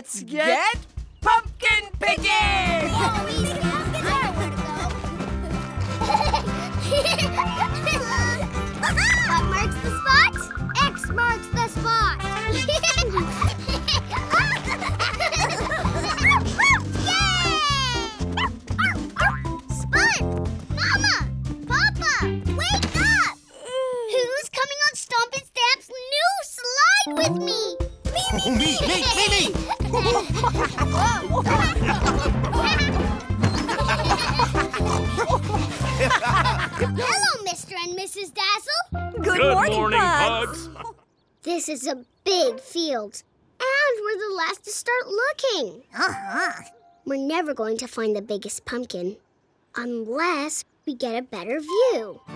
Let's get pumpkin is a big field, and we're the last to start looking. Uh-huh. We're never going to find the biggest pumpkin unless we get a better view.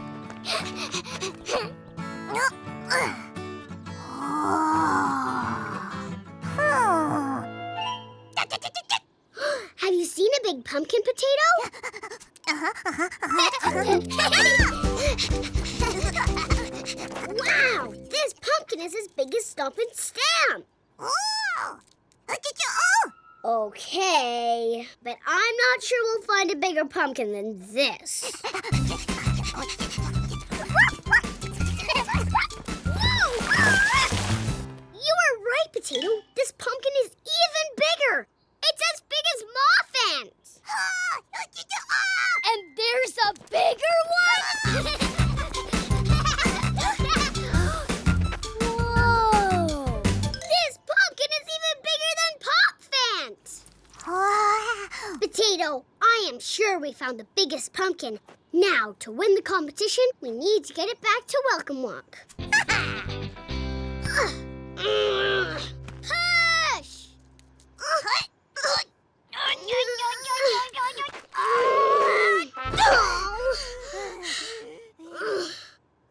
Have you seen a big pumpkin potato? wow! Uh-huh, uh-huh, Is as big as Stomp and Stamp! Oh, okay, but I'm not sure we'll find a bigger pumpkin than this. You were right, Potato. This pumpkin is even bigger. It's as big as Ant. and there's a bigger one? Potato, I am sure we found the biggest pumpkin. Now, to win the competition, we need to get it back to Welcome Walk. Push!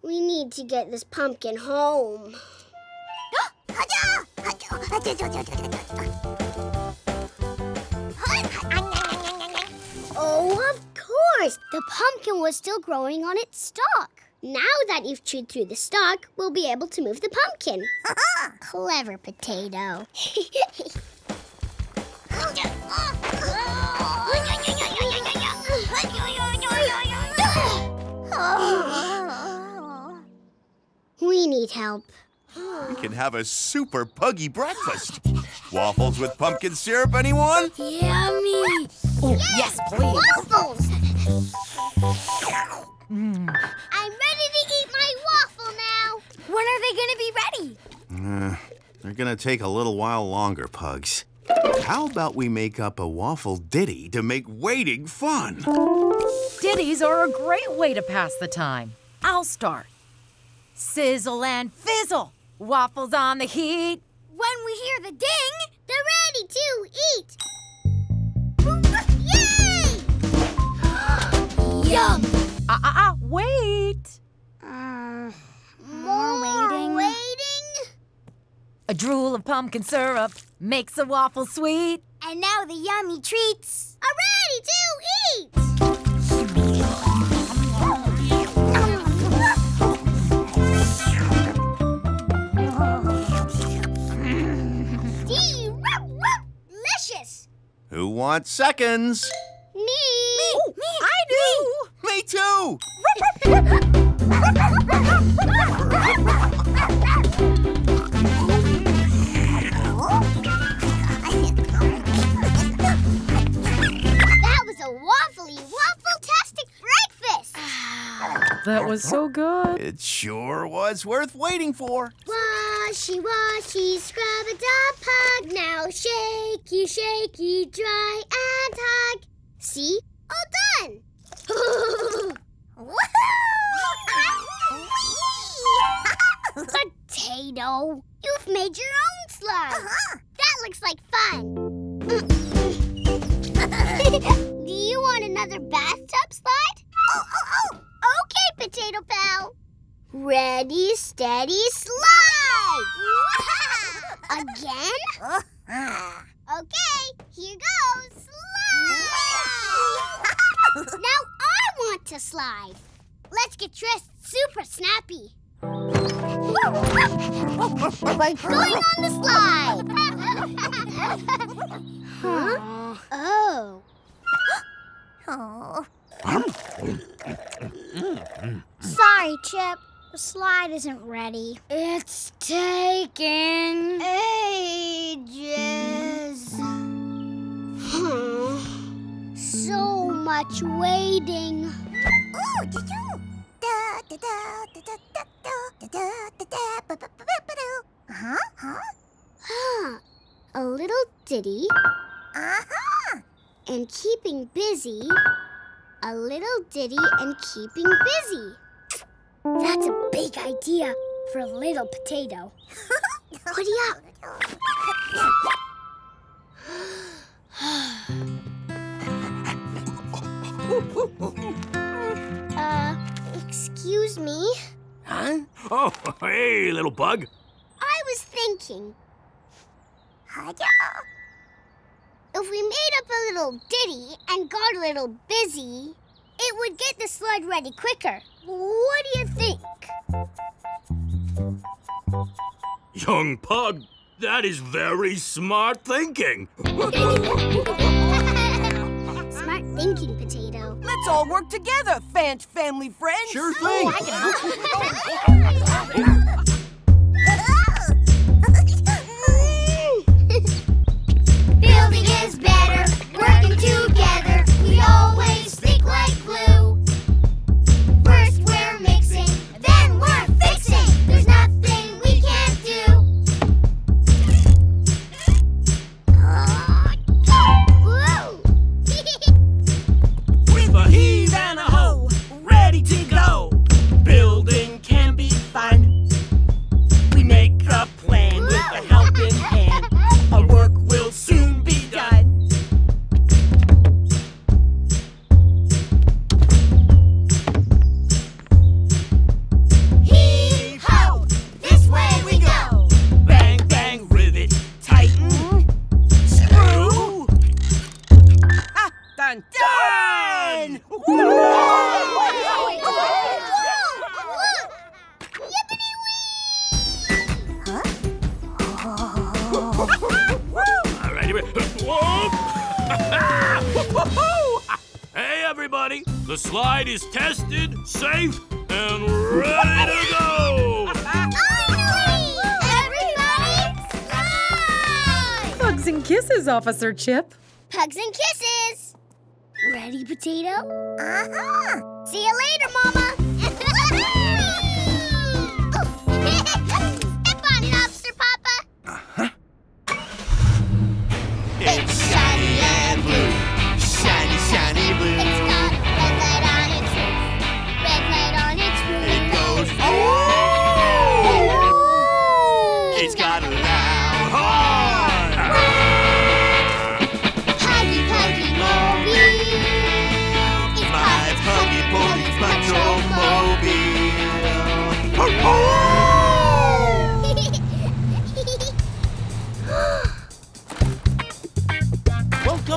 We need to get this pumpkin home. course! The pumpkin was still growing on its stalk. Now that you've chewed through the stalk, we'll be able to move the pumpkin. Clever potato. we need help. We can have a super puggy breakfast. Waffles with pumpkin syrup, anyone? Yummy! Oh, yes, please. Waffles! They're gonna take a little while longer, Pugs. How about we make up a waffle ditty to make waiting fun? Ditties are a great way to pass the time. I'll start. Sizzle and fizzle, waffles on the heat. When we hear the ding, they're ready to eat. Yay! Yum! Ah, ah, ah, wait. More waiting. Waiting. A drool of pumpkin syrup makes a waffle sweet. And now the yummy treats are ready to eat. Delicious. Who wants seconds? Me. Me, I do. Me too! That was so good. It sure was worth waiting for. Washy, washy, scrub a dub pug. Now shakey, shaky, dry and hug. See? All done. Potato, you've made your own slide. Uh-huh. That looks like fun. Do you want another bathtub slide? Oh, oh, oh. Okay, Potato Pal. Ready, steady, slide! Again? Okay, here goes. Slide! now I want to slide. Let's get dressed super snappy. Going on the slide. Huh? Oh. Oh. Sorry, Chip. The slide isn't ready. It's taking ages. so much waiting. Huh? Huh? Huh. A little ditty. Uh-huh. And keeping busy. A little ditty and keeping busy. That's a big idea for a little potato. Hoodie up. uh, excuse me. Huh? Oh, hey, little bug. I was thinking. If we made up a little ditty and got a little busy, it would get the sled ready quicker. What do you think? Young pug, that is very smart thinking. Smart thinking, Potato. Let's all work together, Fant family friends. Sure thing. Oh, Building The slide is tested, safe, and ready to go! Hugs and kisses, Officer Chip. Pugs and kisses! Ready, Potato? Uh-huh! See you later, Mama!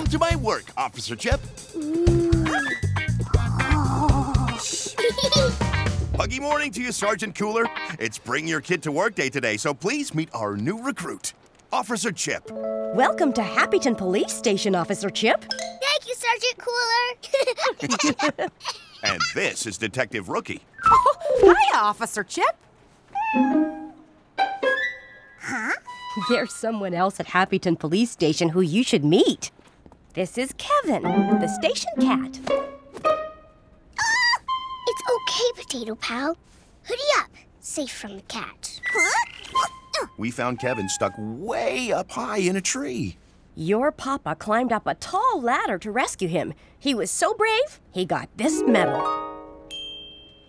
Welcome to my work, Officer Chip. Buggy morning to you, Sergeant Cooler. It's Bring Your Kid to Work Day today, so please meet our new recruit, Officer Chip. Welcome to Happyton Police Station, Officer Chip. Thank you, Sergeant Cooler. And this is Detective Rookie. Hi, Officer Chip. Huh? There's someone else at Happyton Police Station who you should meet. This is Kevin, the station cat. Ah! it's okay, Potato Pal. Hoodie up. Safe from the cat. We found Kevin stuck way up high in a tree. Your papa climbed up a tall ladder to rescue him. He was so brave, he got this medal.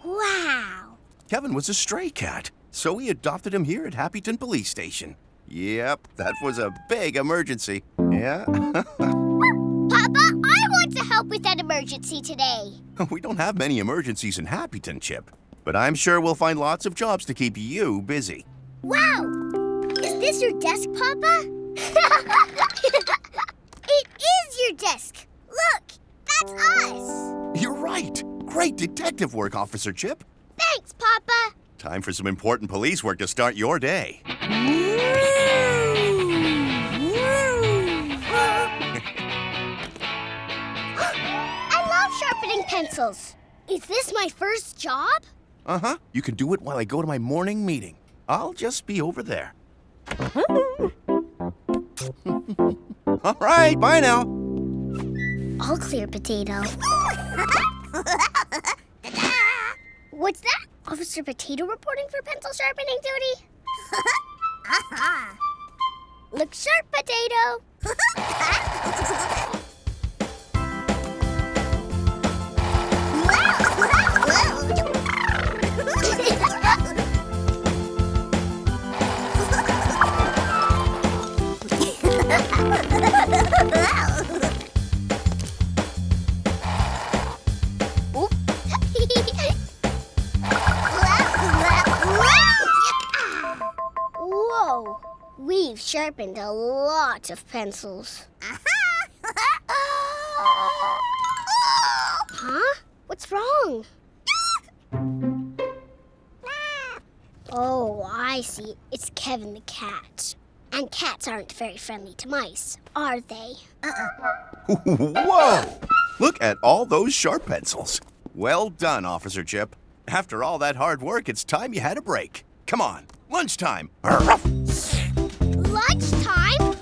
Wow. Kevin was a stray cat, so we adopted him here at Happyton Police Station. Yep, that was a big emergency. Yeah? Papa, I want to help with that emergency today. we don't have many emergencies in Happyton, Chip. But I'm sure we'll find lots of jobs to keep you busy. Wow! Is this your desk, Papa? it is your desk! Look! That's us! You're right. Great detective work, Officer Chip. Thanks, Papa! Time for some important police work to start your day. Pencils. Is this my first job? Uh huh. You can do it while I go to my morning meeting. I'll just be over there. All right, bye now. All clear, Potato. What's that? Officer Potato reporting for pencil sharpening duty? Look sharp, Potato. Whoa, we've sharpened a lot of pencils. Huh? What's wrong? Oh, I see. It's Kevin the cat. And cats aren't very friendly to mice, are they? Uh -uh. Whoa! Look at all those sharp pencils. Well done, Officer Chip. After all that hard work, it's time you had a break. Come on, lunchtime. Lunchtime?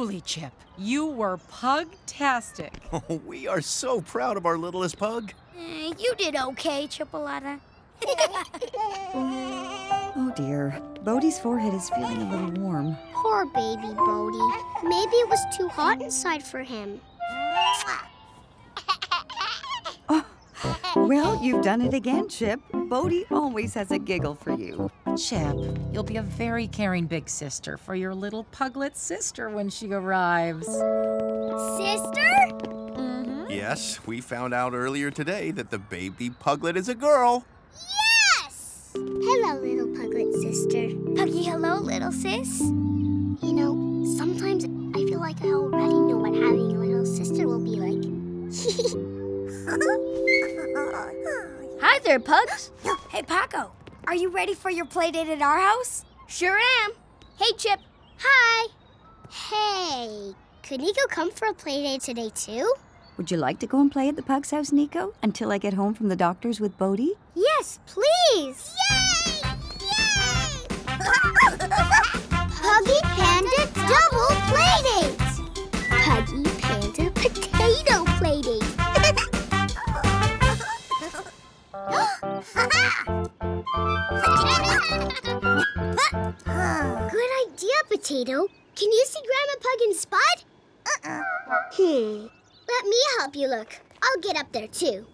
Truly, Chip, you were pug-tastic. Oh, we are so proud of our littlest pug. Eh, you did okay, Chipolata. Oh dear. Bodie's forehead is feeling a little warm. Poor baby Bodie. Maybe it was too hot inside for him. Well, you've done it again, Chip. Bodie always has a giggle for you. Chip, you'll be a very caring big sister for your little puglet sister when she arrives. Sister? Mhm. Yes, we found out earlier today that the baby puglet is a girl. Yes! Hello, little puglet sister. Puggy, hello, little sis. You know, sometimes I feel like I already know what having a little sister will be like. Hi there, pugs. hey, Paco. Are you ready for your play date at our house? Sure am. Hey, Chip. Hi. Hey, could Nico come for a play date today too? Would you like to go and play at the pug's house, Nico, until I get home from the doctor's with Bodie? Yes, please. Yay! Yay! Good idea, Potato. Can you see Grandma Pug and Spud? Uh-uh. Hmm. Let me help you look. I'll get up there too.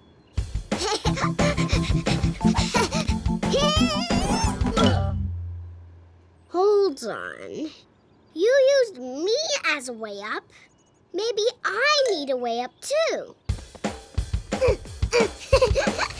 Hold Hold on. You used me as a way up. Maybe I need a way up too.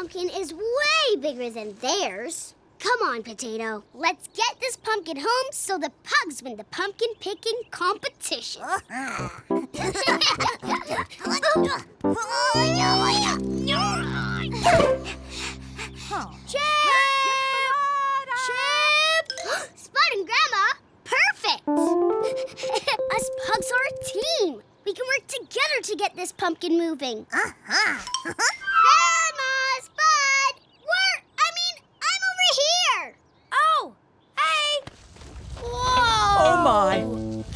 pumpkin is way bigger than theirs. Come on, Potato. Let's get this pumpkin home so the pugs win the pumpkin picking competition. Chip! Chip! Spud and Grandma! Perfect! Us pugs are a team. We can work together to get this pumpkin moving. Uh-huh. Grandma! Spud! Where? I mean, I'm over here! Oh, hey! Oh my!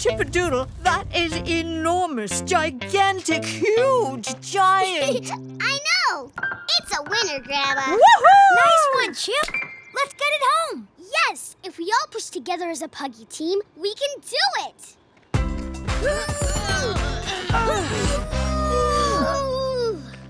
Chippadoodle, that is enormous, gigantic, huge, giant! I know! It's a winner, Grandma! Nice one, Chip. Let's get it home. Yes! If we all push together as a puggy team, we can do it!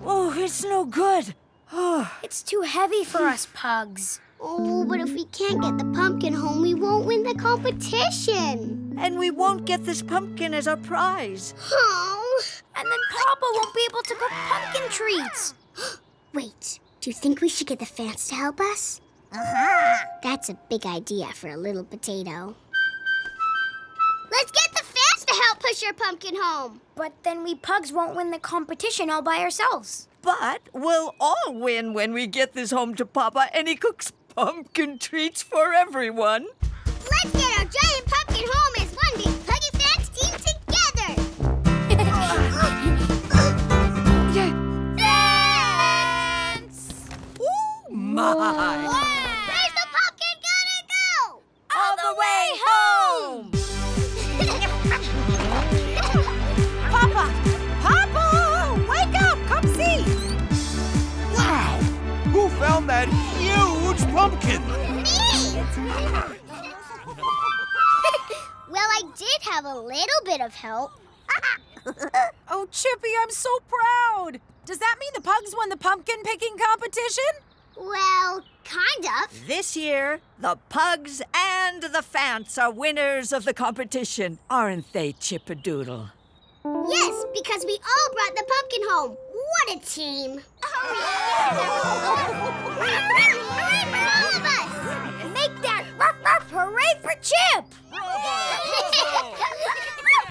Oh, it's no good. It's too heavy for us pugs. Oh, but if we can't get the pumpkin home, we won't win the competition. and we won't get this pumpkin as our prize. Oh. And then Papa won't be able to cook pumpkin treats. Wait, do you think we should get the Fants to help us? Uh-huh. That's a big idea for a little potato. Let's get the Fants to help push your pumpkin home. But then we pugs won't win the competition all by ourselves. But we'll all win when we get this home to Papa and he cooks pumpkin treats for everyone. Let's get our giant pumpkin home as one big Puggy Fants team together. Fants! Oh, my! Who found that huge pumpkin? well, I did have a little bit of help. Oh, Chippy, I'm so proud! Does that mean the pugs won the pumpkin picking competition? Well, kind of. This year, the Pugs and the Fants are winners of the competition, aren't they, Chippadoodle? Yes, because we all brought the pumpkin home. What a team! Hooray for all of us! Make that ruff ruff hooray for Chip!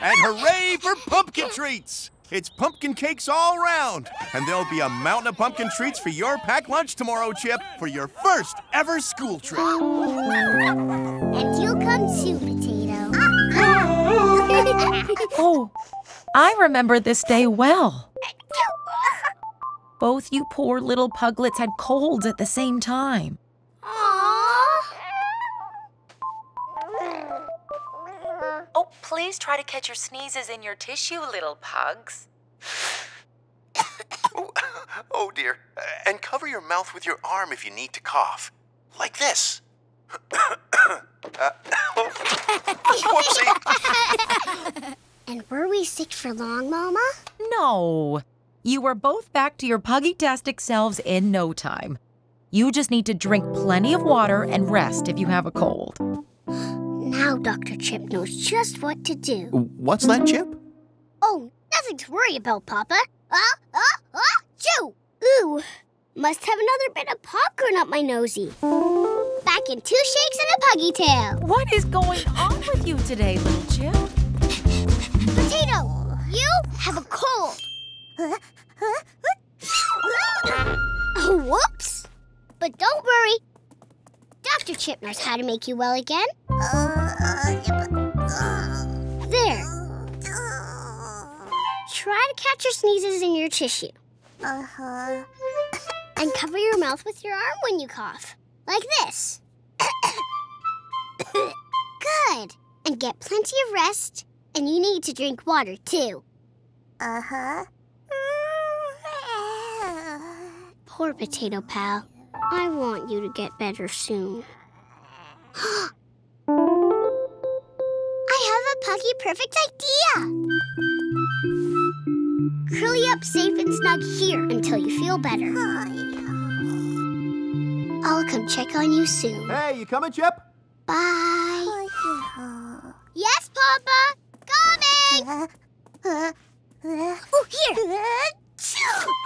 And hooray for pumpkin treats! It's pumpkin cakes all round, and there'll be a mountain of pumpkin treats for your packed lunch tomorrow, Chip, for your first ever school trip. and you'll come too, Potato. Oh, I remember this day well. Both you poor little puglets had colds at the same time. Oh, please try to catch your sneezes in your tissue, little pugs. Oh, dear. And cover your mouth with your arm if you need to cough. Like this. uh, whoopsie. and were we sick for long, Mama? No. You were both back to your puggy-tastic selves in no time. You just need to drink plenty of water and rest if you have a cold. Now Dr. Chip knows just what to do. What's that, Chip? Oh, nothing to worry about, Papa. Ah, ah, ah, chew! Ooh, must have another bit of popcorn up my nosy. Back in two shakes and a puggy tail. What is going on with you today, little Chip? Potato, you have a cold. Oh, whoops! But don't worry. Dr. Chip knows how to make you well again. There. Try to catch your sneezes in your tissue. Uh-huh. And cover your mouth with your arm when you cough. Like this. Good. And get plenty of rest. And you need to drink water, too. Uh-huh. Poor potato pal. I want you to get better soon. I have a Puggy perfect idea. Curl you up safe and snug here until you feel better. I'll come check on you soon. Hey, you coming, Chip? Bye. Yes, Papa. Coming. Oh, here.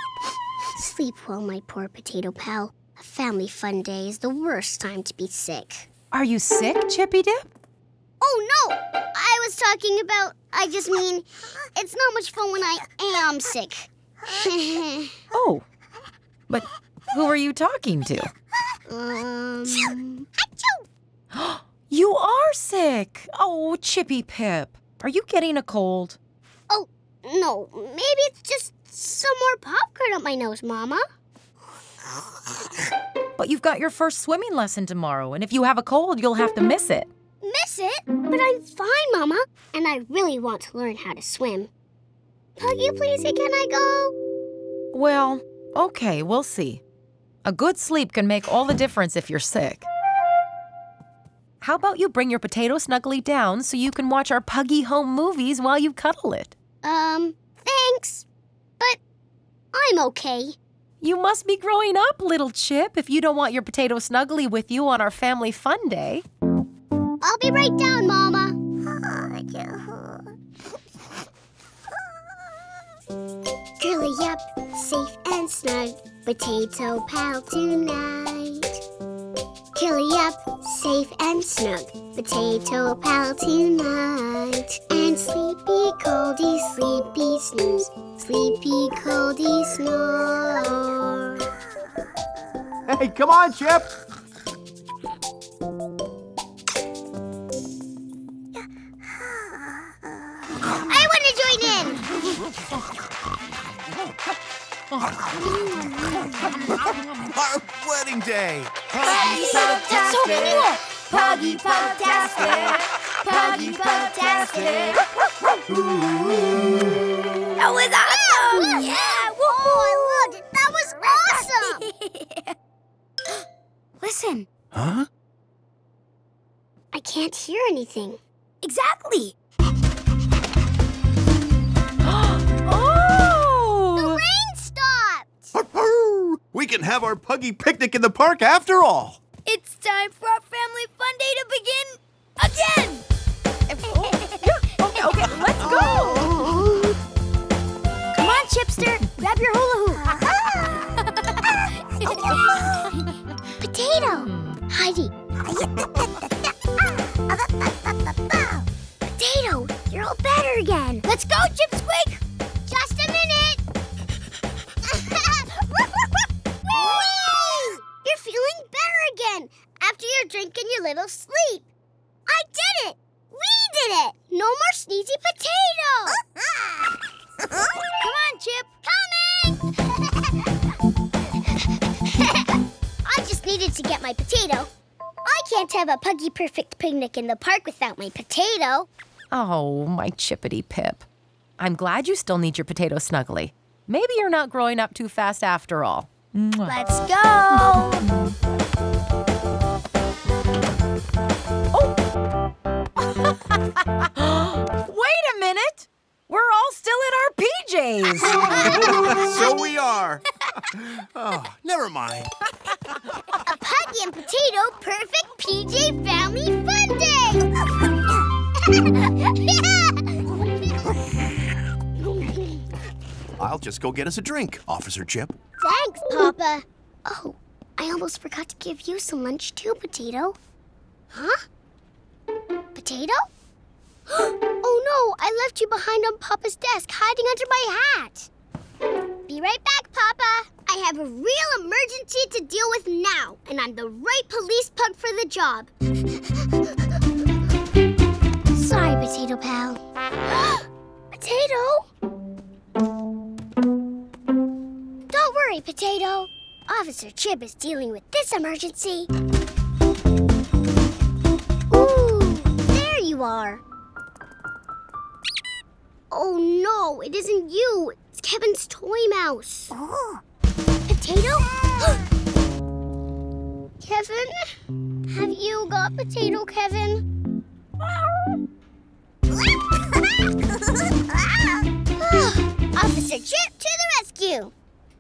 Sleep well, my poor potato pal. A family fun day is the worst time to be sick. Are you sick, Chippy Dip? Oh, no! I was talking about, I just mean, it's not much fun when I am sick. Oh, but who are you talking to? um, You are sick. Oh, Chippy Pip. Are you getting a cold? oh, no, maybe it's just some more popcorn up my nose, Mama. But you've got your first swimming lesson tomorrow, and if you have a cold, you'll have to miss it. Miss it? But I'm fine, Mama, and I really want to learn how to swim. Puggy, please, can I go? Well, okay, we'll see. A good sleep can make all the difference if you're sick. How about you bring your potato snuggly down so you can watch our Puggy Home movies while you cuddle it? Um, thanks. But I'm okay. You must be growing up, little Chip, if you don't want your potato snuggly with you on our family fun day. I'll be right down, Mama. Curly up, safe and snug, potato pal tonight. Curly up, safe and snug, potato pal tonight. And sleepy coldy, sleepy snooze, sleepy coldy snore. Hey, come on, Chip. I want to join in. Our wedding day. That's so cool. Puggy Pugtastic. Puggy Pugtastic. That was awesome. Yeah. Oh, I loved it. That was awesome. Listen. Huh? I can't hear anything. Exactly. Oh! The rain stopped. We can have our puggy picnic in the park after all. It's time for our family fun day to begin again. Okay, let's go! Come on, Chipster. Grab your hula hoop. Potato. Heidi. Potato, you're all better again. Let's go, Chip needed to get my potato. I can't have a puggy perfect picnic in the park without my potato. Oh, my chippity pip. I'm glad you still need your potato snuggly. Maybe you're not growing up too fast after all. Let's go. Oh! Wait a minute! We're all still in our PJs. so we are. Oh, never mind. A puggy and potato perfect PJ family fun day. I'll just go get us a drink, Officer Chip. Thanks, Papa. Oh, I almost forgot to give you some lunch too, Potato. Huh? Potato? Oh no, I left you behind on Papa's desk, hiding under my hat. Be right back, Papa. I have a real emergency to deal with now, and I'm the right police pug for the job. Sorry, Potato Pal. Potato? Don't worry, Potato. Officer Chip is dealing with this emergency. Ooh, there you are. Oh no, it isn't you. It's Kevin's toy mouse. Oh. Potato? Kevin? Have you got potato, Kevin? Officer Chip to the rescue!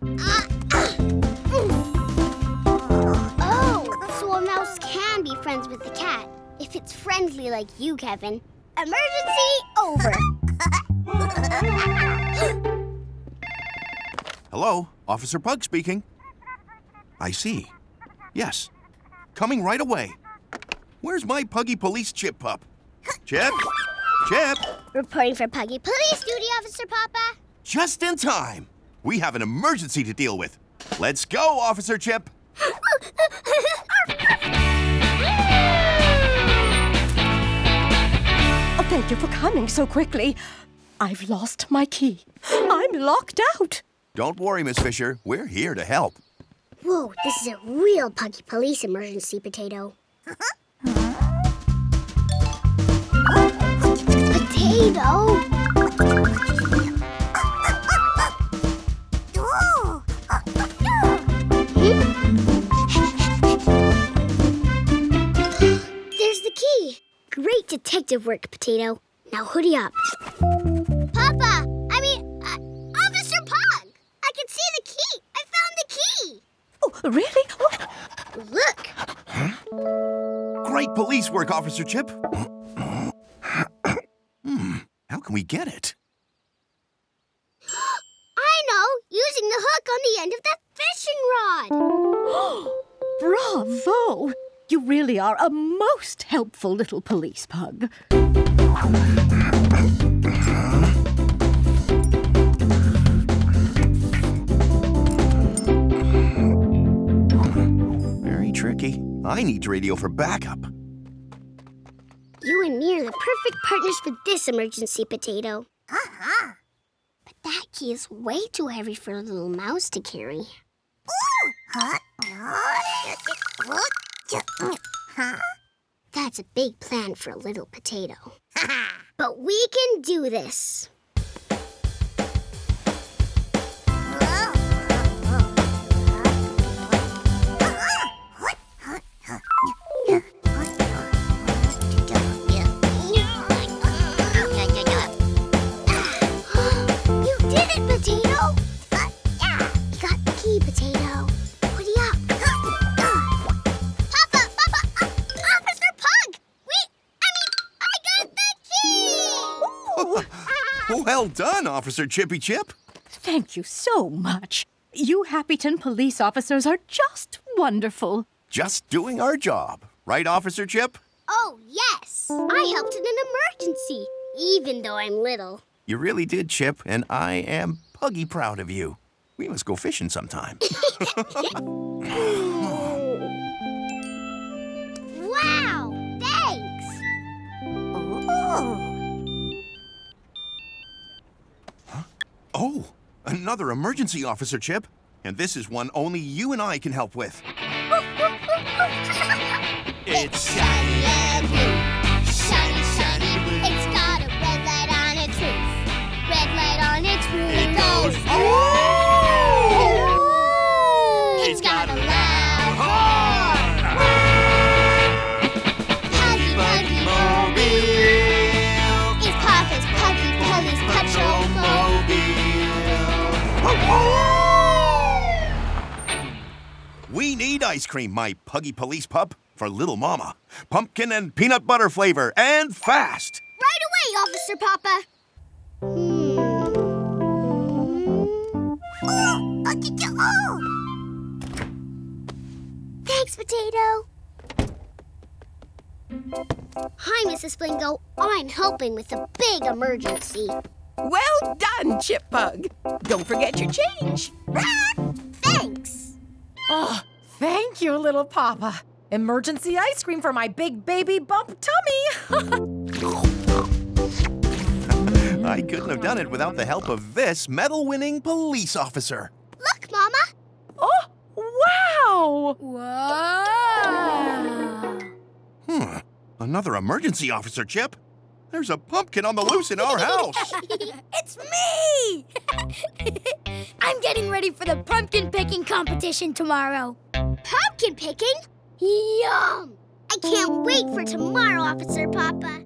Uh, uh, oh, so a mouse can be friends with the cat if it's friendly like you, Kevin. Emergency over. Hello, Officer Pug speaking. I see. Yes. Coming right away. Where's my Puggy Police Chip Pup? Chip? Chip? Reporting for Puggy Police Duty, Officer Papa. Just in time. We have an emergency to deal with. Let's go, Officer Chip. Oh, thank you for coming so quickly. I've lost my key. I'm locked out. Don't worry, Miss Fisher. We're here to help. Whoa, this is a real Puggy Police emergency potato. potato? There's the key. Great detective work, Potato. Now hoodie up. Oh, really? Look! Great police work, Officer Chip. hmm, how can we get it? I know! Using the hook on the end of that fishing rod! Bravo! You really are a most helpful little police pug. I need radio for backup. You and me are the perfect partners for this emergency potato. Uh-huh. But that key is way too heavy for a little mouse to carry. Huh? That's a big plan for a little potato. but we can do this. Done, Officer Chippy Chip. Thank you so much. You Happyton police officers are just wonderful. Just doing our job. Right, Officer Chip? Oh, yes! I helped in an emergency, even though I'm little. You really did, Chip, and I am puggy proud of you. We must go fishing sometime. another emergency, Officer Chip. And this is one only you and I can help with. It's shiny blue. Ice cream, my puggy police pup, for little mama. Pumpkin and peanut butter flavor, and fast. Right away, Officer Papa. Hmm. Oh, oh. Thanks, Potato. Hi, Mrs. Flingo. I'm helping with a big emergency. Well done, Chip Pug. Don't forget your change. Ah, thanks. Oh, thank you, little Papa. Emergency ice cream for my big baby bump tummy. I couldn't have done it without the help of this medal winning police officer. Look, Mama. Oh, wow! Whoa! Hmm. Another emergency officer, Chip. There's a pumpkin on the loose in our house. it's me! I'm getting ready for the pumpkin picking competition tomorrow. Pumpkin picking? Yum! I can't wait for tomorrow, Officer Papa.